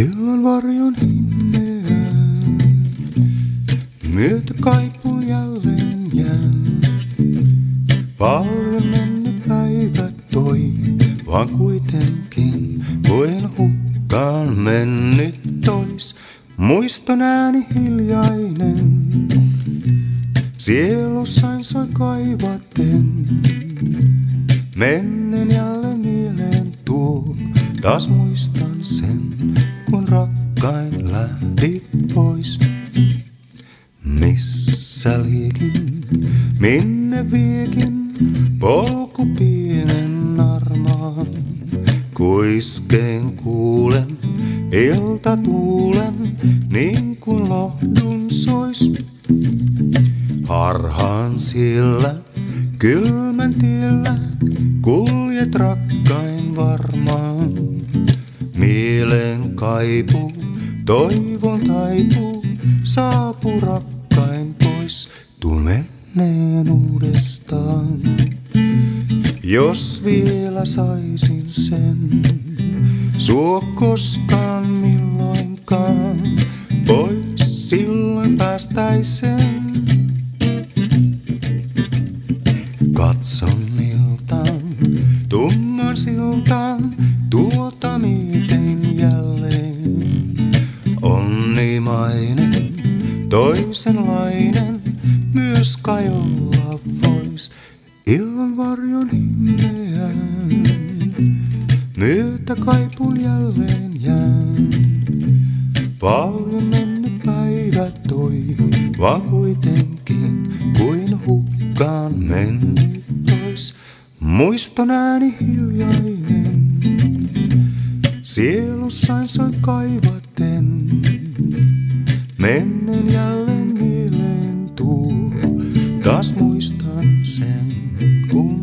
Ilman varjon himmeään, myötä kaipun jälleen jään. Paljon mennyt päivät toi, vaan kuitenkin kuin hukkaan mennyt tois. Muiston ääni hiljainen, sielussain soi kaivaten. Mennen jälleen mieleen tuo, taas muistan sen, rakkain lähti pois. Missä liekin, minne viekin, polku pienen armaan. Kuiskeen kuulen, ilta tuulen, niin kuin lohdun sois. Harhaan sillä, kylmän tiellä, kuljet rakkain varmaan. Mielen kaipuu, toivon taipuu, saapu rakkain pois, menneen uudestaan. Jos vielä saisin sen, suo koskaan milloinkaan, pois silloin päästäisen. Katson iltaan, tumman siltaan, tuota miten Onnimainen, toisenlainen, myös kai olla vois, ilman varjon himmeään. Myötä kaipun jälleen jään. Paljon mennyt päivät toi, vaan kuitenkin kuin hukkaan mennyt tois. Muiston ääni hiljainen, sielussain soi kaivaten. Mennen jälleen mieleen tuu, taas muistan sen, kun.